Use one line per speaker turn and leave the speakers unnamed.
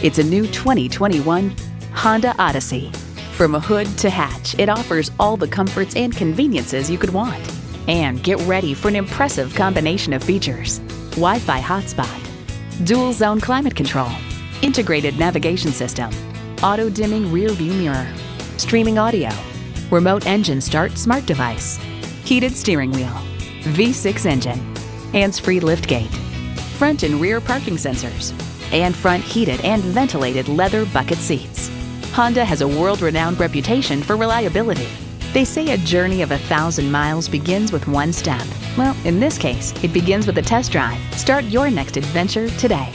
It's a new 2021 Honda Odyssey. From a hood to hatch, it offers all the comforts and conveniences you could want. And get ready for an impressive combination of features Wi Fi hotspot, dual zone climate control, integrated navigation system, auto dimming rear view mirror, streaming audio, remote engine start smart device, heated steering wheel, V6 engine, hands free liftgate, front and rear parking sensors, and front heated and ventilated leather bucket seats. Honda has a world renowned reputation for reliability. They say a journey of a thousand miles begins with one step. Well, in this case, it begins with a test drive. Start your next adventure today.